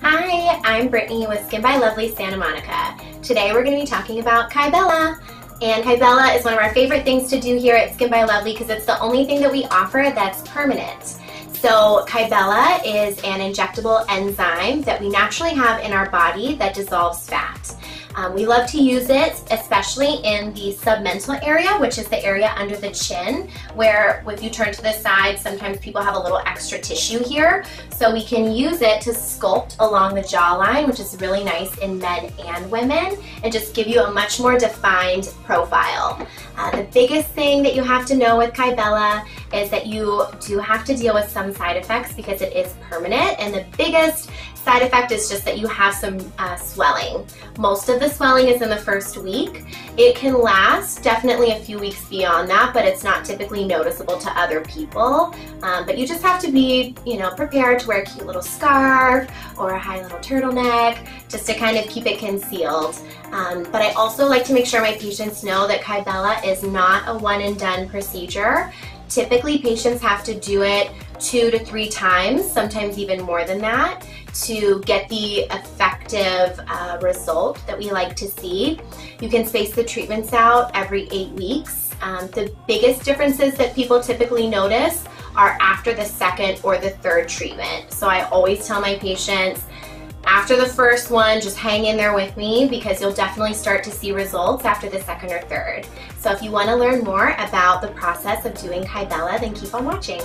Hi, I'm Brittany with Skin by Lovely Santa Monica. Today we're going to be talking about Kybella. And Kybella is one of our favorite things to do here at Skin by Lovely because it's the only thing that we offer that's permanent. So Kybella is an injectable enzyme that we naturally have in our body that dissolves fat. Um, we love to use it, especially in the submental area, which is the area under the chin, where if you turn to the side, sometimes people have a little extra tissue here. So we can use it to sculpt along the jawline, which is really nice in men and women, and just give you a much more defined profile. Uh, the biggest thing that you have to know with Kybella is that you do have to deal with some side effects because it is permanent, and the biggest side effect is just that you have some uh, swelling. Most of the swelling is in the first week. It can last definitely a few weeks beyond that, but it's not typically noticeable to other people. Um, but you just have to be, you know, prepared to wear a cute little scarf or a high little turtleneck just to kind of keep it concealed. Um, but I also like to make sure my patients know that Kybella is not a one and done procedure. Typically, patients have to do it two to three times, sometimes even more than that to get the effective uh, result that we like to see. You can space the treatments out every eight weeks. Um, the biggest differences that people typically notice are after the second or the third treatment. So I always tell my patients, after the first one, just hang in there with me because you'll definitely start to see results after the second or third. So if you want to learn more about the process of doing Kybella, then keep on watching.